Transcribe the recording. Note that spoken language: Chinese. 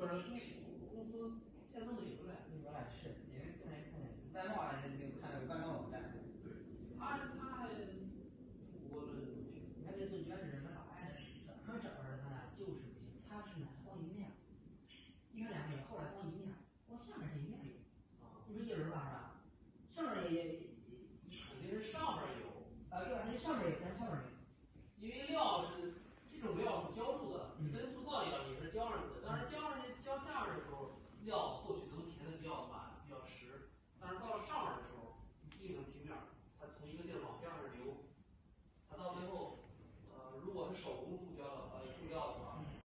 不是公公司现在弄的有了，有了是，因为今天看见外贸啊，人就看到外贸网站。对，他他出国的东西，你看这做卷纸那老爱怎么找着他俩就是不行，他是哪光一面，一看两面，后来光一面，光下面这一面有，啊，你说一人吧是吧？上面也也也肯定是上面有，呃对吧？它上面有，但上面没有。要不